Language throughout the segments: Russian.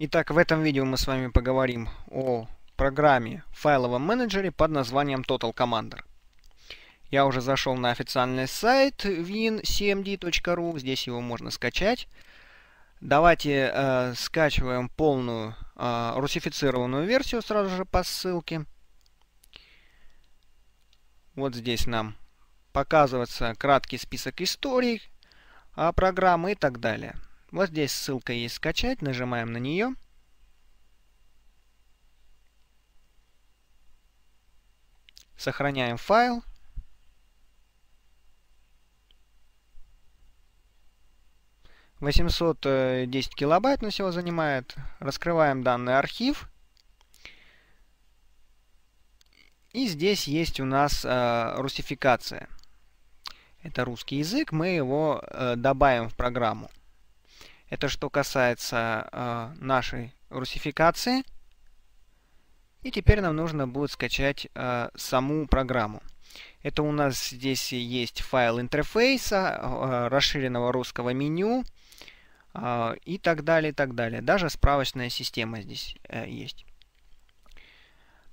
Итак, в этом видео мы с вами поговорим о программе в файловом менеджере под названием Total Commander. Я уже зашел на официальный сайт win7d.ru, здесь его можно скачать. Давайте э, скачиваем полную э, русифицированную версию сразу же по ссылке. Вот здесь нам показывается краткий список историй э, программы и так далее. Вот здесь ссылка есть скачать, нажимаем на нее. Сохраняем файл. Восемьсот десять килобайт на всего занимает. Раскрываем данный архив. И здесь есть у нас э, русификация. Это русский язык, мы его э, добавим в программу. Это что касается э, нашей русификации. И теперь нам нужно будет скачать э, саму программу. Это у нас здесь есть файл интерфейса, э, расширенного русского меню э, и так далее, и так далее. Даже справочная система здесь э, есть.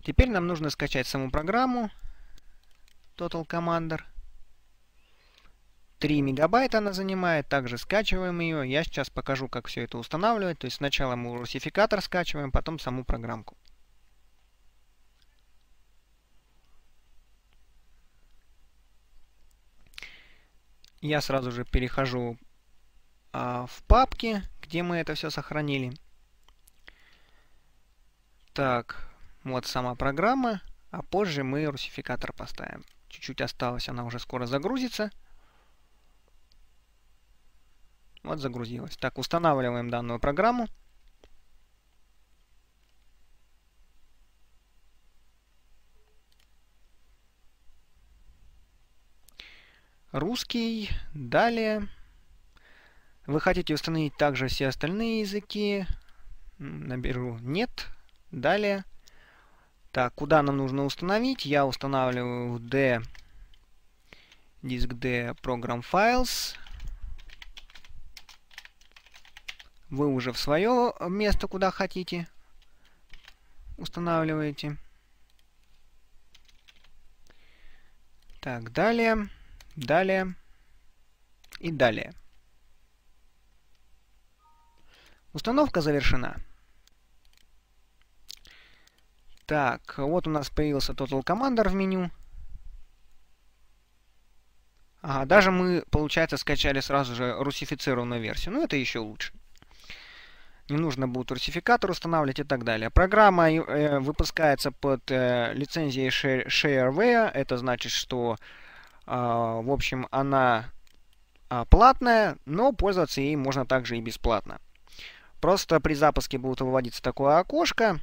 Теперь нам нужно скачать саму программу Total Commander. 3 мегабайта она занимает, также скачиваем ее. Я сейчас покажу, как все это устанавливать. То есть сначала мы русификатор скачиваем, потом саму программку. Я сразу же перехожу а, в папки, где мы это все сохранили. Так, вот сама программа, а позже мы русификатор поставим. Чуть-чуть осталось, она уже скоро загрузится. Вот загрузилась. Так, устанавливаем данную программу. Русский. Далее. Вы хотите установить также все остальные языки. Наберу нет. Далее. Так, куда нам нужно установить? Я устанавливаю D, диск D Program Files. Вы уже в свое место, куда хотите, устанавливаете. Так, далее, далее и далее. Установка завершена. Так, вот у нас появился Total Commander в меню. Ага, даже мы, получается, скачали сразу же русифицированную версию. Ну, это еще лучше не нужно будет русификатор устанавливать и так далее. Программа э, выпускается под э, лицензией Shareware. Это значит, что, э, в общем, она э, платная, но пользоваться ей можно также и бесплатно. Просто при запуске будет выводиться такое окошко.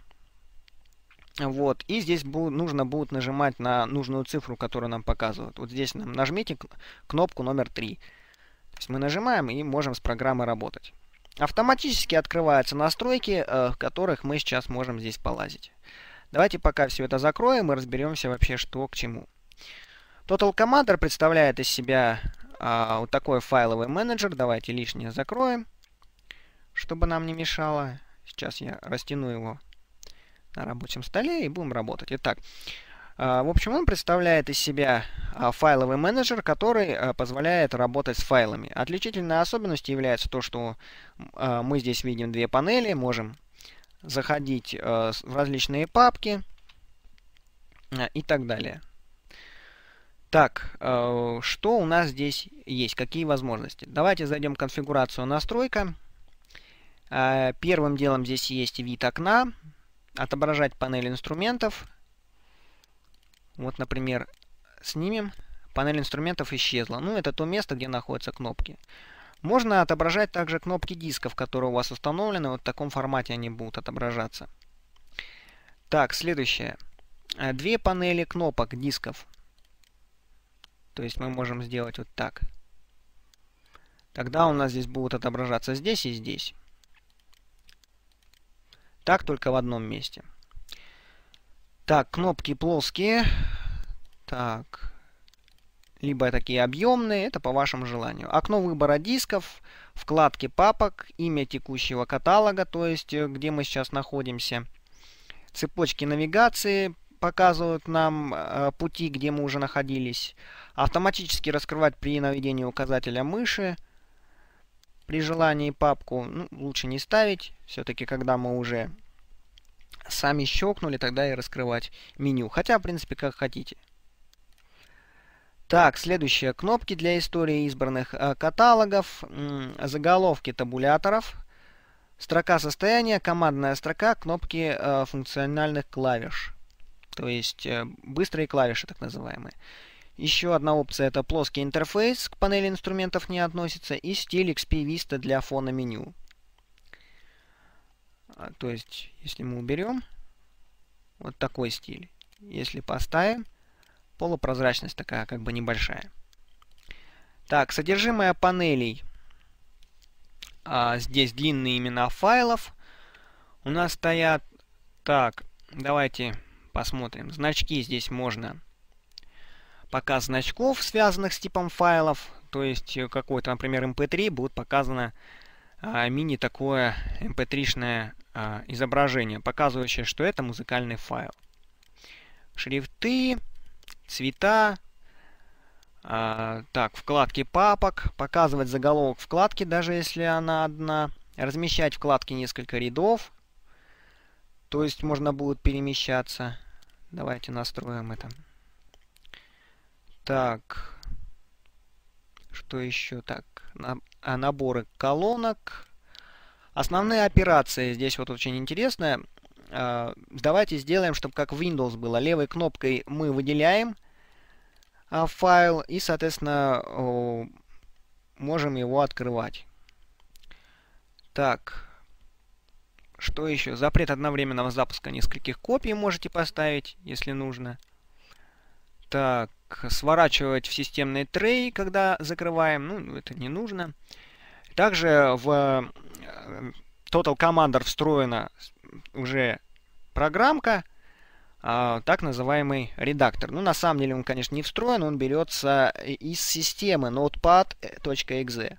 Вот, и здесь будет, нужно будет нажимать на нужную цифру, которую нам показывают. Вот здесь нам нажмите кнопку номер 3. То есть мы нажимаем и можем с программой работать. Автоматически открываются настройки, э, в которых мы сейчас можем здесь полазить. Давайте пока все это закроем и разберемся вообще, что к чему. Total Commander представляет из себя а, вот такой файловый менеджер. Давайте лишнее закроем, чтобы нам не мешало. Сейчас я растяну его на рабочем столе и будем работать. Итак, в общем, он представляет из себя а, файловый менеджер, который а, позволяет работать с файлами. Отличительной особенностью является то, что мы здесь видим две панели, можем заходить в различные папки и так далее. Так, что у нас здесь есть? Какие возможности? Давайте зайдем в конфигурацию настройка. Первым делом здесь есть вид окна, отображать панель инструментов, вот, например, снимем. Панель инструментов исчезла. Ну, это то место, где находятся кнопки. Можно отображать также кнопки дисков, которые у вас установлены. Вот в таком формате они будут отображаться. Так, следующее. Э, две панели кнопок дисков. То есть мы можем сделать вот так. Тогда у нас здесь будут отображаться здесь и здесь. Так только в одном месте. Так, кнопки плоские. Так. либо такие объемные, это по вашему желанию. Окно выбора дисков, вкладки папок, имя текущего каталога, то есть э, где мы сейчас находимся. Цепочки навигации показывают нам э, пути, где мы уже находились. Автоматически раскрывать при наведении указателя мыши. При желании папку ну, лучше не ставить. Все-таки, когда мы уже сами щелкнули, тогда и раскрывать меню. Хотя, в принципе, как хотите. Так, следующие кнопки для истории избранных э, каталогов, заголовки табуляторов, строка состояния, командная строка, кнопки э, функциональных клавиш. То есть э, быстрые клавиши, так называемые. Еще одна опция это плоский интерфейс, к панели инструментов не относится, и стиль XP Vista для фона меню. А, то есть, если мы уберем, вот такой стиль. Если поставим, полупрозрачность такая как бы небольшая. Так, содержимое панелей. А, здесь длинные имена файлов. У нас стоят... Так, давайте посмотрим. Значки здесь можно. Показ значков, связанных с типом файлов. То есть какой-то, например, mp3 будет показано а, мини такое mp3-шное а, изображение, показывающее, что это музыкальный файл. Шрифты, цвета, а, так, вкладки папок, показывать заголовок вкладки, даже если она одна, размещать вкладки несколько рядов, то есть можно будет перемещаться. Давайте настроим это. Так, что еще? Так, а, наборы колонок. Основные операции здесь вот очень интересная. А, давайте сделаем, чтобы как в Windows было. Левой кнопкой мы выделяем а, файл и, соответственно, можем его открывать. Так, что еще? Запрет одновременного запуска нескольких копий можете поставить, если нужно. Так, сворачивать в системный трей, когда закрываем, ну, это не нужно. Также в Total Commander встроена уже программка, а, так называемый редактор. Ну, на самом деле он, конечно, не встроен, он берется из системы notepad.exe.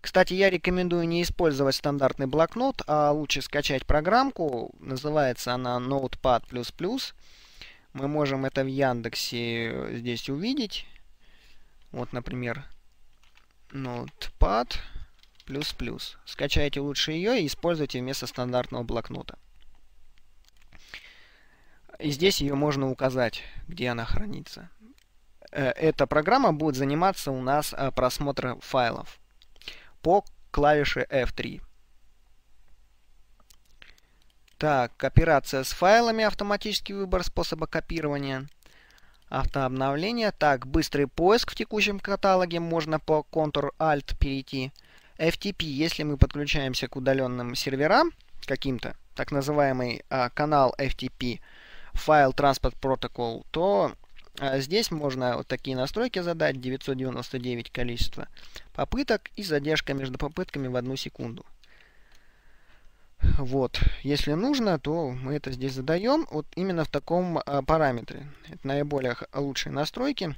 Кстати, я рекомендую не использовать стандартный блокнот, а лучше скачать программку. Называется она Notepad++. Мы можем это в Яндексе здесь увидеть. Вот, например, Notepad++. Скачайте лучше ее и используйте вместо стандартного блокнота. И здесь ее можно указать, где она хранится. Э, эта программа будет заниматься у нас э, просмотром файлов по клавише F3. Так, операция с файлами, автоматический выбор способа копирования, автообновление. Так, быстрый поиск в текущем каталоге, можно по Ctrl-Alt перейти. FTP, если мы подключаемся к удаленным серверам каким-то, так называемый а, канал FTP, файл Transport Protocol, то а, здесь можно вот такие настройки задать, 999 количество попыток и задержка между попытками в одну секунду. Вот, если нужно, то мы это здесь задаем вот именно в таком а, параметре. Это наиболее лучшие настройки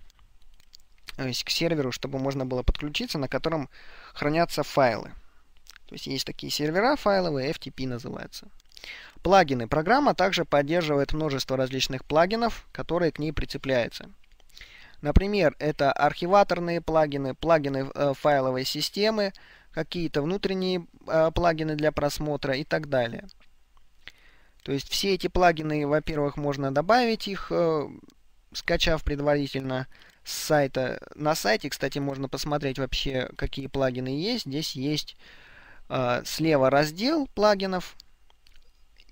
к серверу, чтобы можно было подключиться, на котором хранятся файлы. То есть есть такие сервера файловые, FTP называется. Плагины. Программа также поддерживает множество различных плагинов, которые к ней прицепляются. Например, это архиваторные плагины, плагины э, файловой системы, какие-то внутренние э, плагины для просмотра и так далее. То есть все эти плагины, во-первых, можно добавить их, э, скачав предварительно с сайта. На сайте, кстати, можно посмотреть вообще, какие плагины есть. Здесь есть э, слева раздел плагинов,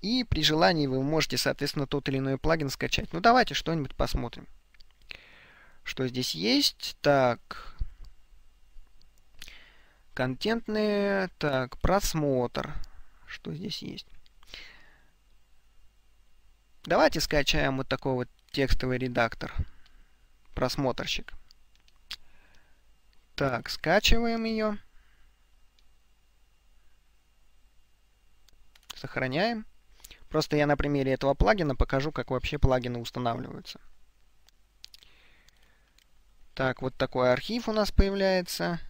и при желании вы можете, соответственно, тот или иной плагин скачать. Ну, давайте что-нибудь посмотрим. Что здесь есть? Так. Контентные. Так, просмотр. Что здесь есть? Давайте скачаем вот такой вот текстовый редактор. Просмотрщик. Так, скачиваем ее. Сохраняем. Просто я на примере этого плагина покажу, как вообще плагины устанавливаются. Так, вот такой архив у нас появляется.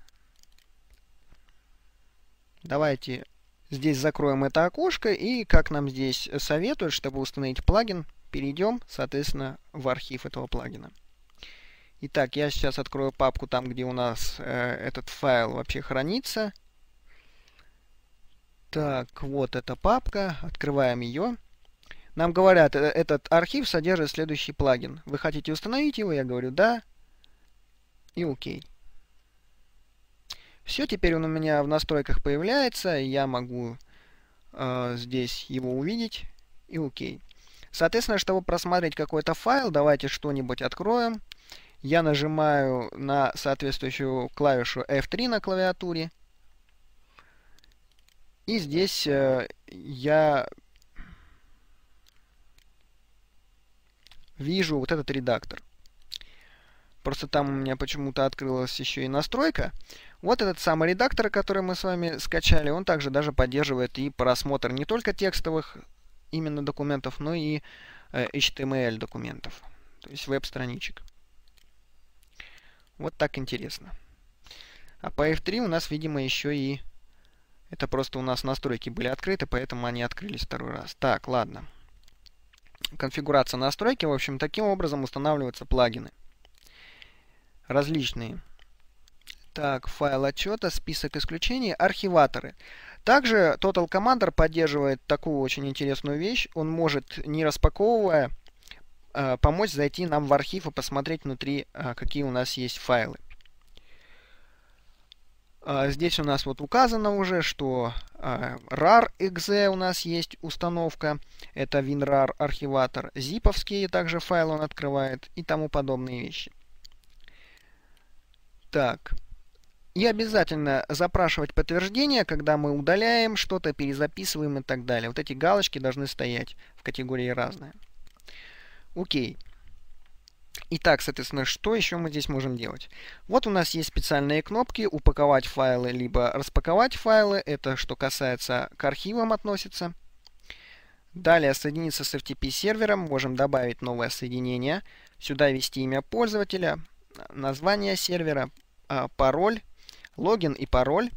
Давайте здесь закроем это окошко и как нам здесь советуют, чтобы установить плагин, перейдем, соответственно, в архив этого плагина. Итак, я сейчас открою папку там, где у нас э, этот файл вообще хранится. Так, вот эта папка. Открываем ее. Нам говорят, э, этот архив содержит следующий плагин. Вы хотите установить его? Я говорю да. И окей. Все, теперь он у меня в настройках появляется. Я могу э, здесь его увидеть. И окей. Соответственно, чтобы просмотреть какой-то файл, давайте что-нибудь откроем. Я нажимаю на соответствующую клавишу F3 на клавиатуре. И здесь э, я вижу вот этот редактор. Просто там у меня почему-то открылась еще и настройка. Вот этот самый редактор, который мы с вами скачали, он также даже поддерживает и просмотр не только текстовых именно документов, но и э, HTML документов, то есть веб-страничек. Вот так интересно. А по F3 у нас, видимо, еще и это просто у нас настройки были открыты, поэтому они открылись второй раз. Так, ладно. Конфигурация настройки. В общем, таким образом устанавливаются плагины. Различные. Так, файл отчета, список исключений, архиваторы. Также Total Commander поддерживает такую очень интересную вещь. Он может, не распаковывая, э, помочь зайти нам в архив и посмотреть внутри, э, какие у нас есть файлы. А, здесь у нас вот указано уже, что rar.exe у нас есть установка. Это WinRAR архиватор. Зиповские также файлы он открывает и тому подобные вещи. Так. И обязательно запрашивать подтверждение, когда мы удаляем что-то, перезаписываем и так далее. Вот эти галочки должны стоять в категории «Разное». Окей. Итак, соответственно, что еще мы здесь можем делать? Вот у нас есть специальные кнопки «Упаковать файлы» либо «Распаковать файлы». Это что касается к архивам относится. Далее соединиться с FTP сервером. Можем добавить новое соединение. Сюда ввести имя пользователя, название сервера, а, пароль, логин и пароль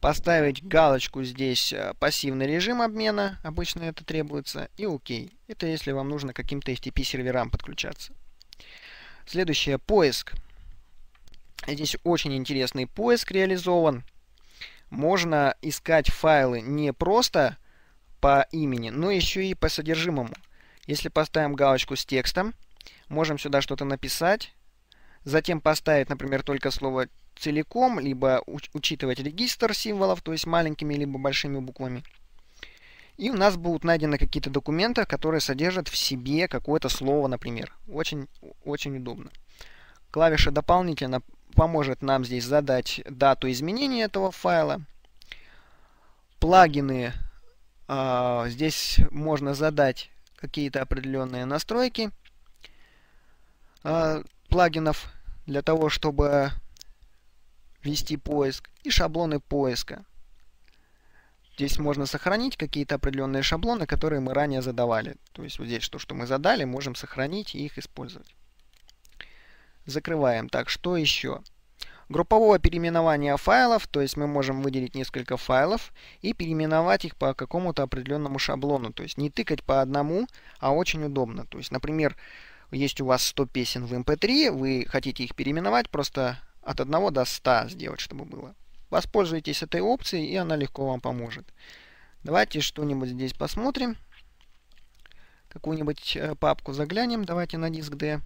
поставить галочку здесь э, пассивный режим обмена, обычно это требуется, и ОК. Это если вам нужно каким-то FTP серверам подключаться. Следующее, поиск. Здесь очень интересный поиск реализован. Можно искать файлы не просто по имени, но еще и по содержимому. Если поставим галочку с текстом, можем сюда что-то написать, затем поставить, например, только слово целиком, либо учитывать регистр символов, то есть маленькими либо большими буквами. И у нас будут найдены какие-то документы, которые содержат в себе какое-то слово, например. Очень, очень удобно. Клавиша дополнительно поможет нам здесь задать дату изменения этого файла. Плагины. Э, здесь можно задать какие-то определенные настройки э, плагинов для того, чтобы ввести поиск и шаблоны поиска. Здесь можно сохранить какие-то определенные шаблоны, которые мы ранее задавали. То есть вот здесь то, что мы задали, можем сохранить и их использовать. Закрываем. Так, что еще? Группового переименования файлов, то есть мы можем выделить несколько файлов и переименовать их по какому-то определенному шаблону. То есть не тыкать по одному, а очень удобно. То есть, например, есть у вас 100 песен в MP3, эм вы хотите их переименовать, просто от 1 до 100 сделать, чтобы было. Воспользуйтесь этой опцией, и она легко вам поможет. Давайте что-нибудь здесь посмотрим. Какую-нибудь э, папку заглянем. Давайте на диск D.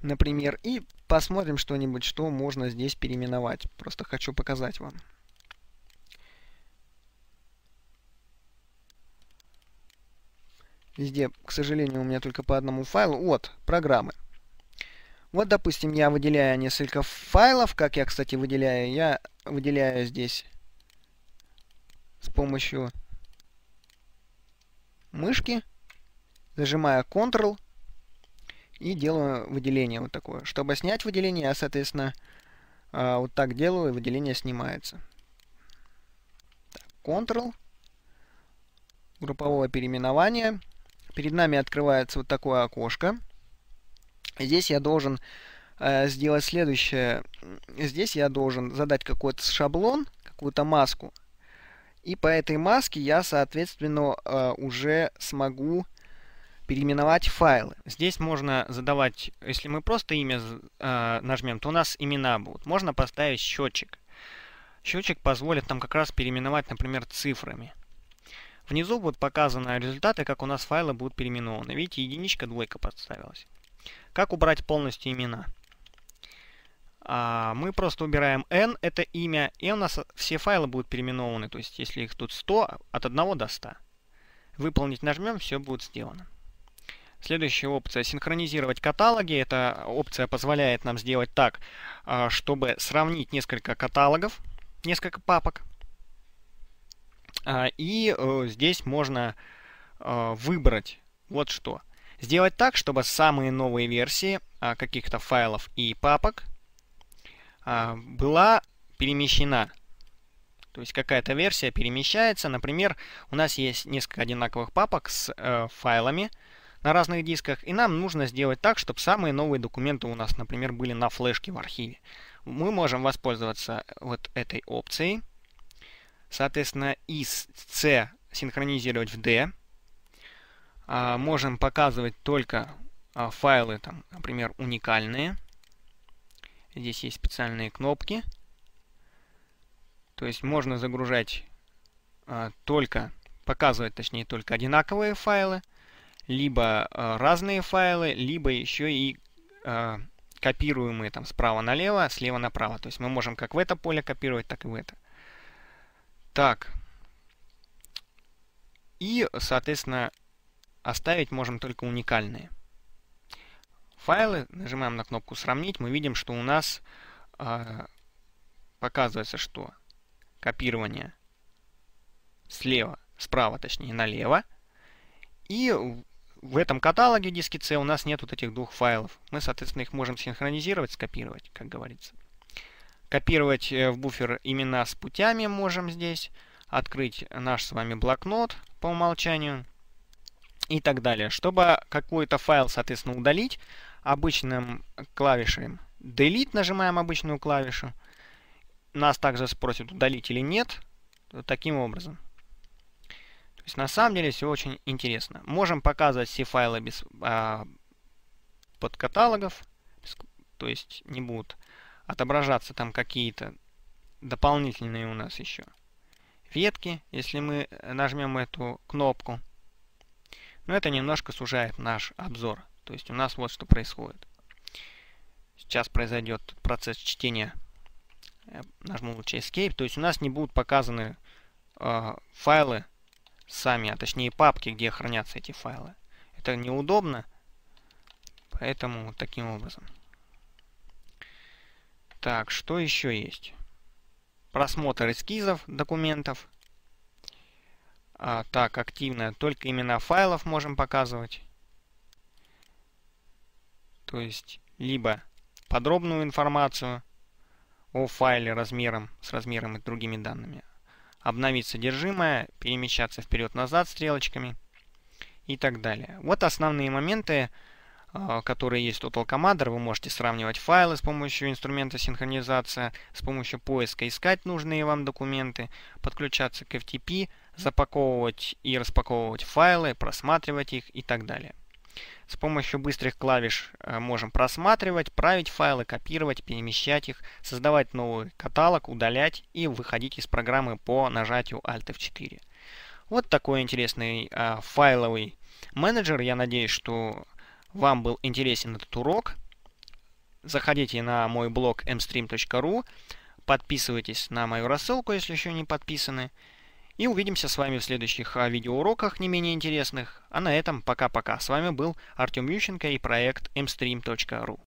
Например, и посмотрим что-нибудь, что можно здесь переименовать. Просто хочу показать вам. Везде, к сожалению, у меня только по одному файлу. Вот, программы. Вот, допустим, я выделяю несколько файлов. Как я, кстати, выделяю? Я выделяю здесь с помощью мышки. Зажимаю Ctrl и делаю выделение вот такое. Чтобы снять выделение, я, соответственно, а, вот так делаю, и выделение снимается. Ctrl. Групповое переименование. Перед нами открывается вот такое окошко Здесь я должен э, сделать следующее. Здесь я должен задать какой-то шаблон, какую-то маску. И по этой маске я, соответственно, э, уже смогу переименовать файлы. Здесь можно задавать, если мы просто имя э, нажмем, то у нас имена будут. Можно поставить счетчик. Счетчик позволит нам как раз переименовать, например, цифрами. Внизу будут показаны результаты, как у нас файлы будут переименованы. Видите, единичка, двойка подставилась. Как убрать полностью имена? А, мы просто убираем n, это имя, и у нас все файлы будут переименованы. То есть, если их тут 100, от 1 до 100. Выполнить нажмем, все будет сделано. Следующая опция – синхронизировать каталоги. Эта опция позволяет нам сделать так, а, чтобы сравнить несколько каталогов, несколько папок. А, и э, здесь можно выбрать вот что. Сделать так, чтобы самые новые версии а, каких-то файлов и папок была перемещена. То есть какая-то версия перемещается. Например, у нас есть несколько одинаковых папок с э, файлами, на разных дисках, и нам нужно сделать так, чтобы самые новые документы у нас, например, были на флешке в архиве. Мы можем воспользоваться вот этой опцией. Соответственно, из C синхронизировать в D. А, можем показывать только а, файлы, там, например, уникальные. Здесь есть специальные кнопки. То есть можно загружать а, только, показывать точнее только одинаковые файлы либо разные файлы, либо еще и копируемые там справа налево, слева направо. То есть мы можем как в это поле копировать, так и в это. Так. И, соответственно, оставить можем только уникальные. Файлы, нажимаем на кнопку «Сравнить», мы видим, что у нас э, показывается, что копирование слева, справа, точнее, налево. И в этом каталоге диски C у нас нет вот этих двух файлов. Мы, соответственно, их можем синхронизировать, скопировать, как говорится. Копировать э, в буфер имена с путями можем здесь. Открыть наш с вами блокнот по умолчанию. И так далее. Чтобы какой-то файл, соответственно, удалить, обычным клавишей Delete нажимаем обычную клавишу. Нас также спросят, удалить или нет. Таким образом. То есть на самом деле все очень интересно. Можем показывать все файлы без а, подкаталогов, то есть не будут отображаться там какие-то дополнительные у нас еще ветки, если мы нажмем эту кнопку. Но это немножко сужает наш обзор. То есть у нас вот что происходит. Сейчас произойдет процесс чтения. Я нажму лучше Escape. То есть у нас не будут показаны э, файлы сами, а точнее папки, где хранятся эти файлы. Это неудобно, поэтому вот таким образом. Так, что еще есть? Просмотр эскизов документов. А, так, активно. Только имена файлов можем показывать. То есть, либо подробную информацию о файле размером, с размером и другими данными, обновить содержимое, перемещаться вперед-назад стрелочками и так далее. Вот основные моменты, а, которые есть у Total Commander. Вы можете сравнивать файлы с помощью инструмента синхронизация, с помощью поиска искать нужные вам документы, подключаться к FTP, запаковывать и распаковывать файлы, просматривать их и так далее. С помощью быстрых клавиш э, можем просматривать, править файлы, копировать, перемещать их, создавать новый каталог, удалять и выходить из программы по нажатию Alt F4. Вот такой интересный э, файловый менеджер. Я надеюсь, что вам был интересен этот урок. Заходите на мой блог mstream.ru, подписывайтесь на мою рассылку, если еще не подписаны. И увидимся с вами в следующих а, видеоуроках, не менее интересных. А на этом пока-пока. С вами был Артем Ющенко и проект mstream.ru.